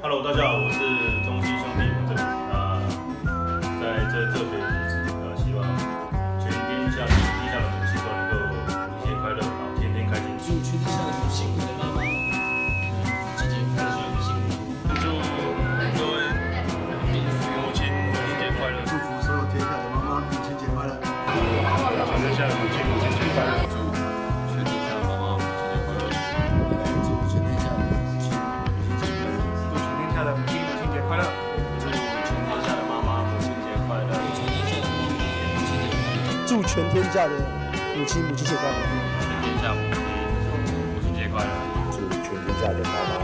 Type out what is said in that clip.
Hello，大家好，我是钟。祝全天下的母亲母亲节快乐！全天下母亲母亲节快乐！祝全天下的妈妈。